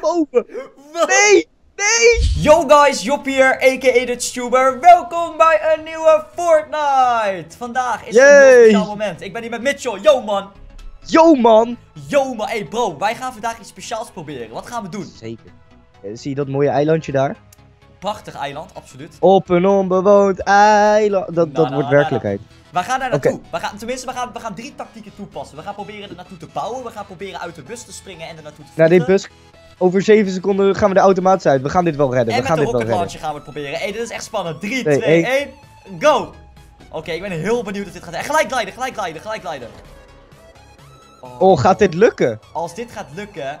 boven. Nee, nee. Yo guys, Job hier, a.k.a. de Tuber. Welkom bij een nieuwe Fortnite. Vandaag is het een Yay. heel speciaal moment. Ik ben hier met Mitchell. Yo man. Yo, man. Yo man. Hey bro, wij gaan vandaag iets speciaals proberen. Wat gaan we doen? Zeker. Eh, Zie je dat mooie eilandje daar? Prachtig eiland, absoluut. Op een onbewoond eiland. Dat, dat nou, wordt nou, werkelijkheid. We gaan daar naartoe. We gaan, tenminste, we gaan, we gaan drie tactieken toepassen. We gaan proberen er naartoe te bouwen. We gaan proberen uit de bus te springen en er naartoe te Nou, vliegen. dit bus. Over 7 seconden gaan we de automatisch uit. We gaan dit wel redden. En we met gaan de dit wel redden. gaan we het proberen. Hey, dit is echt spannend. 3, Nee, 2, één. 1, go! Oké, ik ben heel benieuwd of dit gaat. En gelijk gliden, gelijk gliden, gelijk gliden. Oh, gaat dit lukken? Als dit gaat lukken.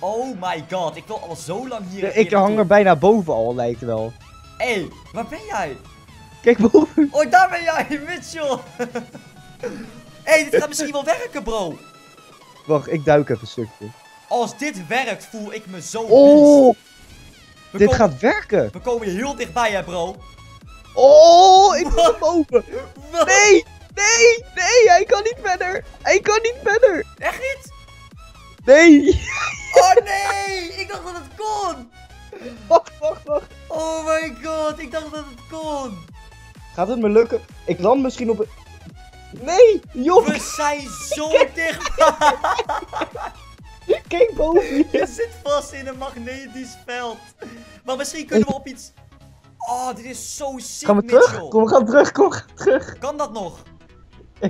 Oh my god, ik wil al zo lang hier. Ik hang er bijna boven al, lijkt wel. Hé, hey, waar ben jij? Kijk boven. Oh, daar ben jij, Mitchell! Hé, hey, dit gaat misschien wel werken, bro. Wacht, ik duik even een stukje. Als dit werkt, voel ik me zo Oh, dit komen- gaat werken. We komen heel dichtbij, hè, bro. Oh, ik moet boven. Nee, nee, nee, hij kan niet verder. Hij kan niet verder. Echt niet? Nee. Oh nee, ik dacht dat het kon. Wacht, wacht, wacht. Oh my god, ik dacht dat het kon. Gaat het me lukken? Ik land misschien op een... Nee, joh, We zijn zo dicht. kijk boven. Je zit vast in een magnetisch veld. Maar misschien kunnen we op iets... Oh, dit is zo sick, Gaan we Mitchell. terug? Kom, we gaan terug, kom, we gaan terug. Kan dat nog?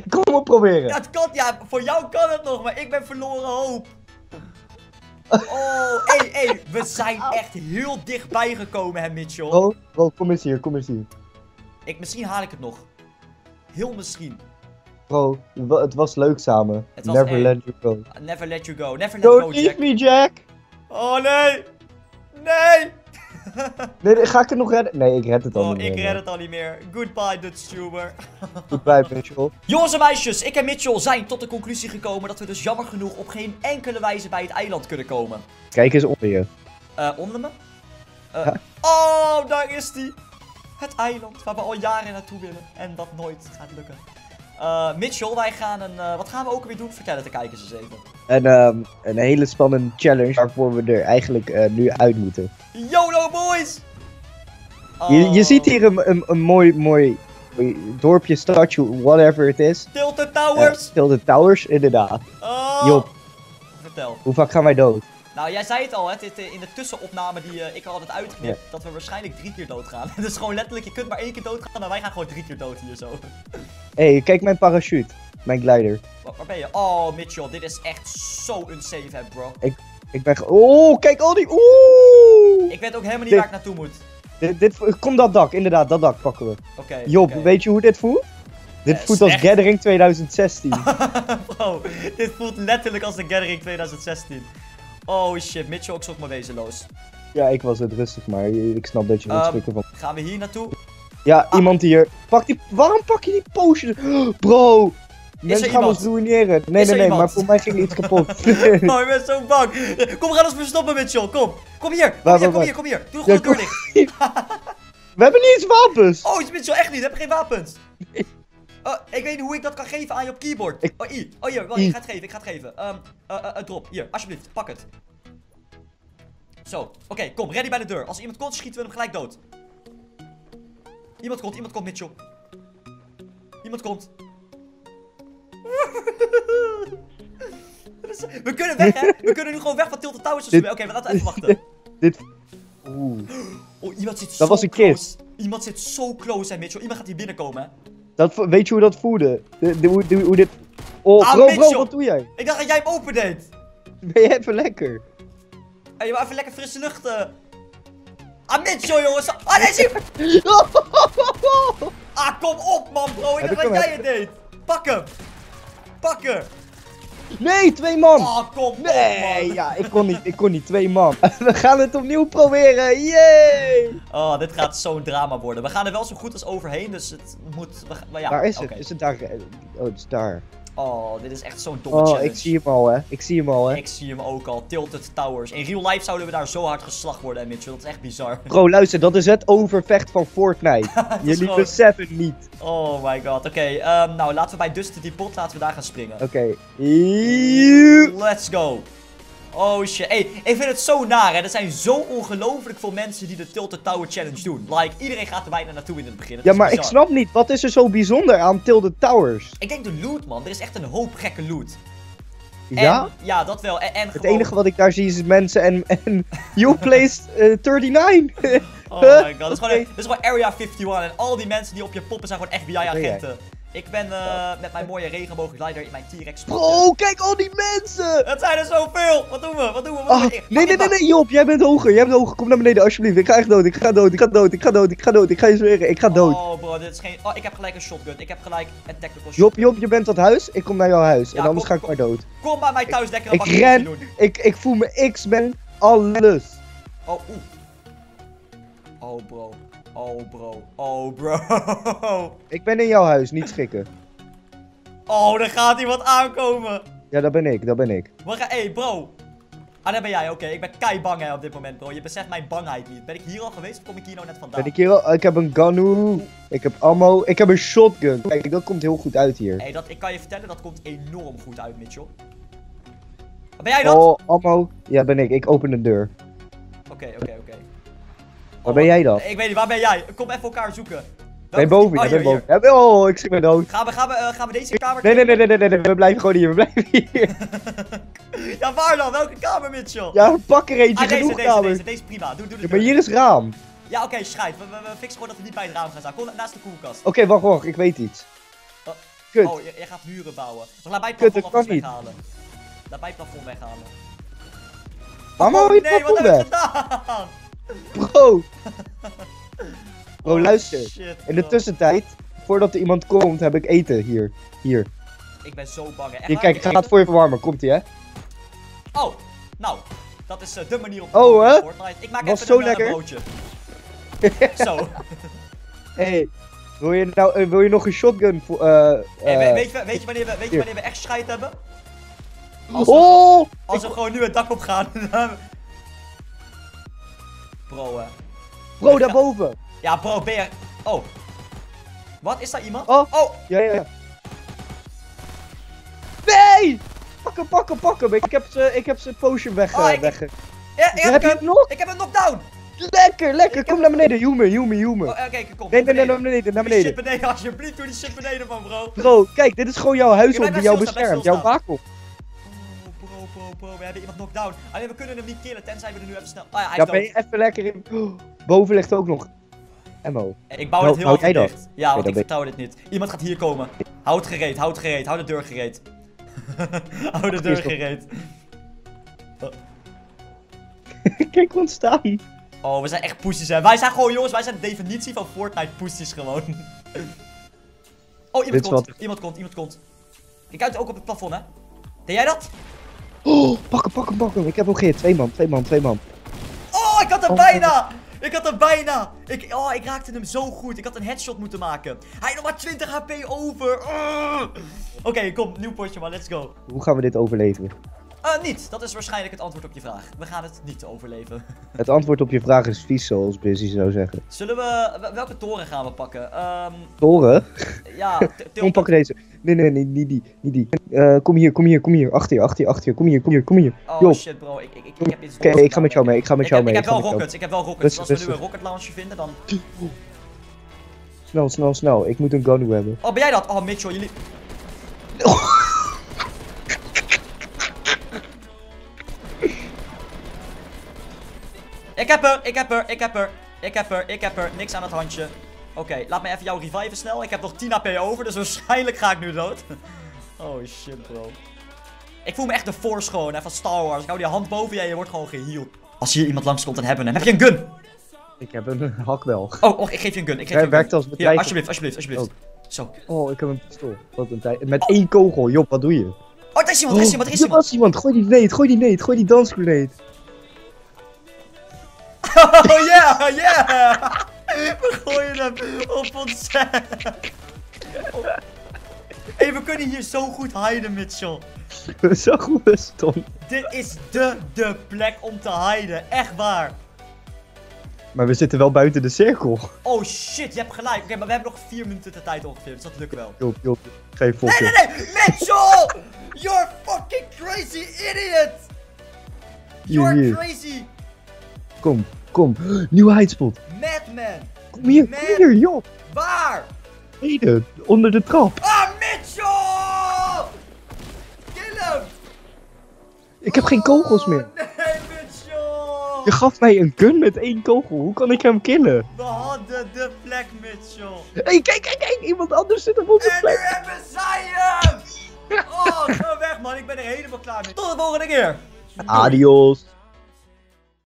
Kom op proberen. Ja, het kan, ja, voor jou kan het nog, maar ik ben verloren hoop. Oh, hé, hé, we zijn echt heel dichtbij gekomen, hè, Mitchell. Bro, bro, kom eens hier, kom eens hier. Ik, misschien haal ik het nog. Heel misschien. Bro, het was leuk samen. Was Never let you go. Never let you go. Never let Don't go, me, Jack. Oh, nee. Nee. Nee, ga ik het nog redden? Nee, ik red het al Oh, niet meer, ik red het al niet meer. Goodbye, Dutch Tuber. Goodbye, Mitchell. Jongens en meisjes, ik en Mitchell zijn tot de conclusie gekomen dat we dus jammer genoeg op geen enkele wijze bij het eiland kunnen komen. Kijk eens onder je. Eh, onder me? Eh, Ja. Oh, daar is die. Het eiland waar we al jaren naartoe willen en dat nooit gaat lukken. Eh, Mitchell, wij gaan een... eh, wat gaan we ook weer doen? Vertel het de kijkers eens even. En ehm, een hele spannende challenge waarvoor we er eigenlijk eh, nu uit moeten. YOLO boys! Je, je Oh. ziet hier een, een, een mooi, mooi, dorpje, stadje, whatever het is. Tilted Towers! Stil de towers, inderdaad. Oh. Job, Vertel. hoe vaak gaan wij dood? Nou, jij zei het al, hè, dit, eh, in de tussenopname die eh, ik er altijd uitknip, dat we waarschijnlijk drie keer doodgaan. dus gewoon letterlijk, je kunt maar één keer doodgaan, maar wij gaan gewoon drie keer dood hier zo. Hé, hey, kijk mijn parachute. Mijn glider. Waar, waar ben je? Oh, Mitchell, dit is echt zo unsafe, hè, bro. Ik ben ge- Oh, kijk al die... Oeh! Ik weet ook helemaal niet Dit- waar ik naartoe moet. Dit, dit, kom dat dak, inderdaad, dat dak pakken we. Oké. Job, oké. weet je hoe dit voelt? Dit Eh, voelt als. Gathering 2016. Bro, dit voelt letterlijk als de Gathering 2016. Oh shit, Mitchell, ik zoek me wezenloos. ja, ik was het rustig, maar ik snap dat je er Ehm, stukken van... Gaan we hier naartoe? Ja, ah. iemand hier. Pak die... Waarom pak je die potion? Bro! Mensen gaan iemand? ons ruïneren. Nee, nee, nee, maar voor mij ging iets kapot. Oh, ik ben zo bang. Kom, we gaan ons verstoppen, Mitchell. Kom. Kom hier. Kom Waar, hier, waar, kom waar? hier, kom hier. Doe Ja, gewoon de deur dicht. we hebben niet eens wapens! Oh, is Mitchell echt niet. We hebben geen wapens. Oh, ik weet niet hoe ik dat kan geven aan je op keyboard. Ik- Oh, I. Oh, hier. Wacht, I. ik ga het geven. Ik ga het geven. Eh, eh, drop. Hier, alsjeblieft. Pak het. Zo. Oké, kom. Ready bij de deur. Als iemand komt, schieten we hem gelijk dood. Iemand komt. Iemand komt, Mitchell. Iemand komt. We kunnen weg, hè? We kunnen nu gewoon weg van Tilted Towers. Oké, maar laten we even wachten. Dit... Oeh. Oh, iemand zit zo Dat was een close. kist. Iemand zit zo close, hè, Mitchell. Iemand gaat hier binnenkomen, hè. Dat, weet je hoe dat voelde? De, de, hoe, de- hoe dit... Oh, Ah, bro, bro, wat doe jij? Ik dacht dat jij hem opendeed. Ben je even lekker? Hey, je wou even lekker frisse lucht. eh. Ah, Mitchell, jongens. Ah, nee, zie je. Ah, kom op, man, bro. Ik Heb dacht dat jij het deed. Pak hem. Pak hem. Nee, twee man! Ah, kom op, Nee, man. ja, ik kon niet, ik kon niet, twee man. We gaan het opnieuw proberen, yay! Oh, dit gaat zo'n drama worden. We gaan er wel zo goed als overheen, dus het moet... We, maar ja, Waar is het? Is het daar? Oh, het is daar. Oh, dit is echt zo'n domme Oh, challenge. ik zie hem al, hè. Ik zie hem al, hè. Ik zie hem ook al. Tilted Towers. In real life zouden we daar zo hard geslacht worden, hè, Mitchell. Dat is echt bizar. Bro, luister, dat is het overvecht van Fortnite. Jullie gewoon- beseffen niet. Oh my god. Oké, ehm, nou laten we bij Dusty die pot, laten we daar gaan springen. Oké. Let's go. Oh shit. Hey, ik vind het zo naar hè. Er zijn zo ongelooflijk veel mensen die de Tilted Tower Challenge doen. Like, iedereen gaat er bijna naartoe in het begin. Ja, maar ik snap niet, wat is er zo bijzonder aan Tilted Towers? Ik denk de loot, man. Er is echt een hoop gekke loot. Ja? En, ja, dat wel. En, en Het gewoon- enige wat ik daar zie is mensen en, en you placed eh, 39. Oh my god. Dat is, gewoon, dat is gewoon Area 51. En al die mensen die op je poppen zijn gewoon FBI-agenten. Ik ben eh, met mijn mooie regenboogglider in mijn T-Rex. Bro, kijk al die mensen! Het zijn er zoveel! Wat doen we? Wat doen we? Wat Ah, doen we? Nee, nee, nee, nee, Job, jij bent hoger, jij bent hoger. Kom naar beneden, alsjeblieft. Ik ga echt dood, ik ga dood, ik ga dood, ik ga dood, ik ga dood, ik ga dood, ik ga dood. Oh bro, dit is geen... Oh, ik heb gelijk een shotgun. Ik heb gelijk een tactical Job, shotgun. Job, je bent tot huis, ik kom naar jouw huis. Ja, en anders kom, ga ik maar dood. Kom bij mij thuis lekker een Ik ren. Ik, ik voel me X-Men, alles. Oh, oeh. Oh bro. Oh bro. Oh bro. Ik ben in jouw huis, niet schrikken. Oh, er gaat iemand aankomen. Ja, dat ben ik, dat ben ik. We gaan... Hey bro. Ah, daar ben jij. Oké, ik ben kei bang hè, op dit moment bro. Je beseft mijn bangheid niet. Ben ik hier al geweest of kom ik hier nou net vandaan? Ben ik hier al? Ik heb een Ganu, ik heb ammo, ik heb een shotgun. Kijk, dat komt heel goed uit hier. Hey, dat, ik kan je vertellen, dat komt enorm goed uit, Mitchell. Ben jij dat? Oh, ammo. Ja, ben ik. Ik open de deur. Oké, oké, oké. Waar ben jij dan? Ik weet niet, waar ben jij? Kom even elkaar zoeken. Ben boven, bent hier, boven. Ja, ben- oh, ik schrik me dood. Gaan we, gaan, we, eh, gaan we deze kamer... Nee, nee, nee, nee, nee, nee, we blijven gewoon hier, we blijven hier. Ja, waar dan? Welke kamer, Mitchell? Ja, pak er eentje, Ah, deze, genoeg deze, kamers. deze, deze is prima. Doe, doe Ja, maar hier is raam. Ja, oké, schijt. We, we, we fixen gewoon dat we niet bij het raam gaan staan. Kom naast de koelkast. Oké, wacht, wacht, ik weet iets. Oh. Kut. Oh, je- jij gaat muren bouwen. Maar laat mij het Kut, plafond niet. weghalen. Laat mij het plafond weghalen. Oh, nee, wat heb ik gedaan? Bro. Bro, Oh, luister. shit, In de tussentijd, voordat er iemand komt, heb ik eten hier. Hier. Ik ben zo bang. Echt Hier, kijk, ik ga het voor je verwarmen. Komt ie, hè? Oh, nou. Dat is eh, de manier om te Oh, hè? Fortnite. Ik maak Was even zo een, eh, lekker. broodje. zo. Hé, hey, wil, je nou, eh, wil je nog een shotgun voor... Hey, we- weet, je, weet, je wanneer we, weet je wanneer we echt scheid hebben? Als we, Oh! als we gewoon nu het dak op gaan. bro, eh. Bro, daarboven. Ja, bro, ben je... Oh. Wat? Is daar iemand? Oh. Oh. Ja, ja, ja. Nee! Pak hem, pak hem, pak hem. Ik heb ze, ik heb ze potion weg. Oh, eh, ik- weg. Ja, ik heb, Heb je hem. nog? Ik heb een knockdown. Lekker, lekker. Kom naar beneden. Hume, hume, hume. Oh, Oké, kom. Nee, kom nee, nee, naar beneden, naar Doe die shit beneden. beneden, alsjeblieft. Doe die shit beneden van, bro. Bro, kijk, dit is gewoon jouw huis blijft die jou beschermt. Jouw wakel. We hebben iemand knockdown. Alleen we kunnen hem niet killen, tenzij we er nu even snel... Oh ja, hij Ja, ben je even lekker in. Oh, boven ligt ook nog ammo. Ik bouw Hou- het heel hou jij dat? dicht. Ja, want ik vertrouw dit niet. Iemand gaat hier komen. Houd gereed, houd gereed, hou de deur gereed. hou de deur gereed. kijk ons staan. Oh, we zijn echt poesjes hè. Wij zijn gewoon, jongens, wij zijn de definitie van Fortnite poesjes gewoon. oh, iemand komt, wat- iemand komt, iemand komt. Kijk uit ook op het plafond hè. Deed jij dat? Oh, pak hem, pak hem, pak hem. Ik heb ook geen twee man, twee man, twee man. Oh, ik had hem Oh. bijna! Ik had hem bijna! Ik, oh, ik raakte hem zo goed. Ik had een headshot moeten maken. Hij had nog maar 20 HP over. Oh. Oké, kom, nieuw potje maar, let's go. Hoe gaan we dit overleven? Eh, niet. Dat is waarschijnlijk het antwoord op je vraag. We gaan het niet overleven. Het antwoord op je vraag is vies, zoals Busy zou zeggen. Zullen we... wel- Welke toren gaan we pakken? Ehm, Toren? ja, Kom, pak deze. Nee, nee, nee, niet die, niet die. Eh, kom hier, kom hier, kom hier. Achter je, achter je, achter je. Kom hier, kom hier, kom hier. Oh shit bro, ik, ik, ik, ik heb iets Oké, ik ga met jou mee, ik ga met jou mee. ik heb wel rockets, ik heb wel rockets. Als we nu een rocket launcher vinden, dan... Snel, snel, snel. Ik moet een gun hebben. Oh, ben jij dat? Oh, Mitchell, jullie... Ik heb er, ik heb er, ik heb er, ik heb er, ik heb er. Niks aan het handje. Oké, laat me even jou reviven snel. Ik heb nog 10 AP over, dus waarschijnlijk ga ik nu dood. Oh shit, bro. Ik voel me echt de Force gewoon, hè, van Star Wars. Ik hou die hand boven je en je wordt gewoon geheeld. Als hier iemand langskomt, dan hebben we hem. Heb je een gun? Ik heb een hakbel. Oh, oh, ik geef je een gun. Ik geef je werkt gun. als bedrijf. alsjeblieft, alsjeblieft, alsjeblieft. Zo. Oh, ik heb een pistool. Wat een tijd. Met één kogel. Job, wat doe je? Oh, er is iemand, er is iemand, er is er iemand. was iemand. Gooi die nade, gooi die nade, gooi die dansgrenade. Oh yeah, yeah! We gooien hem op ons Hé, we kunnen hier zo goed hiden, Mitchell. Zo goed is Tom. Dit is de, de plek om te hiden. Echt waar. Maar we zitten wel buiten de cirkel. Oh shit, je hebt gelijk. Oké, maar we hebben nog vier minuten de tijd ongeveer, dus dat lukt wel. Job, Job, geen Nee, fokken. nee, nee! Mitchell! You're fucking crazy idiot! You're hier. crazy! Kom, kom. Nieuwe hidespot. Madman! Kom hier, kom hier, joh. Waar? Beneden, onder de trap. Ah, Mitchell! Kill hem! Ik heb geen kogels meer. Oh, Nee, Mitchell! Je gaf mij een gun met één kogel. Hoe kan ik hem killen? We hadden de plek, Mitchell. Hé, hey, kijk, kijk, kijk. Iemand anders zit op onze En nu plek. hebben zij hem! Oh, ga weg man, ik ben er helemaal klaar mee. Tot de volgende keer! Adios.